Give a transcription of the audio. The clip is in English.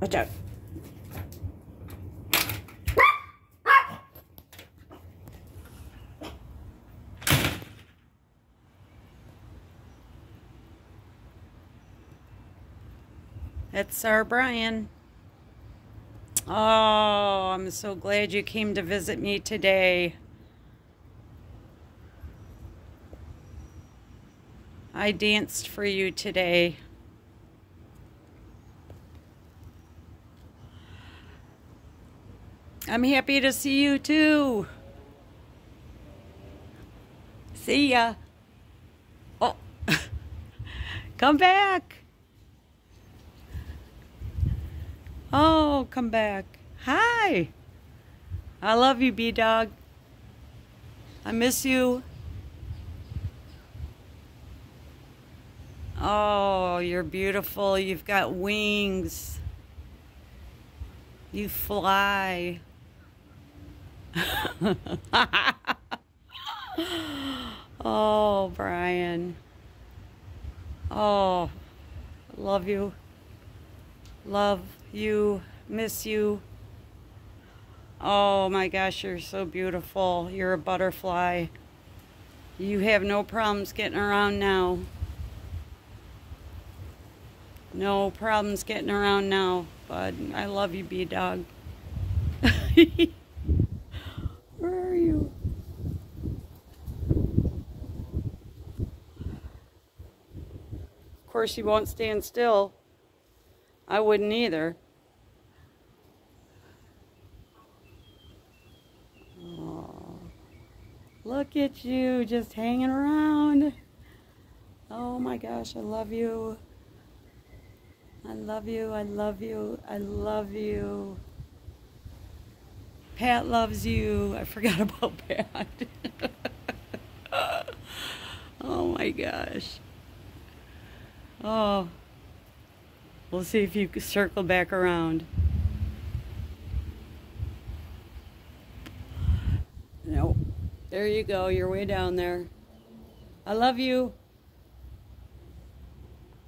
Watch out. That's our Brian. Oh, I'm so glad you came to visit me today. I danced for you today. I'm happy to see you too. See ya. Oh, come back. Oh, come back. Hi. I love you, B-Dog. I miss you. Oh, you're beautiful. You've got wings. You fly. oh, Brian. Oh, love you. Love you. Miss you. Oh my gosh, you're so beautiful. You're a butterfly. You have no problems getting around now. No problems getting around now, bud. I love you, B-Dog. Where are you? Of course, you won't stand still. I wouldn't either. Look at you just hanging around. Oh my gosh, I love you. I love you, I love you, I love you. Pat loves you. I forgot about Pat. oh my gosh. Oh. We'll see if you circle back around. No. There you go. You're way down there. I love you.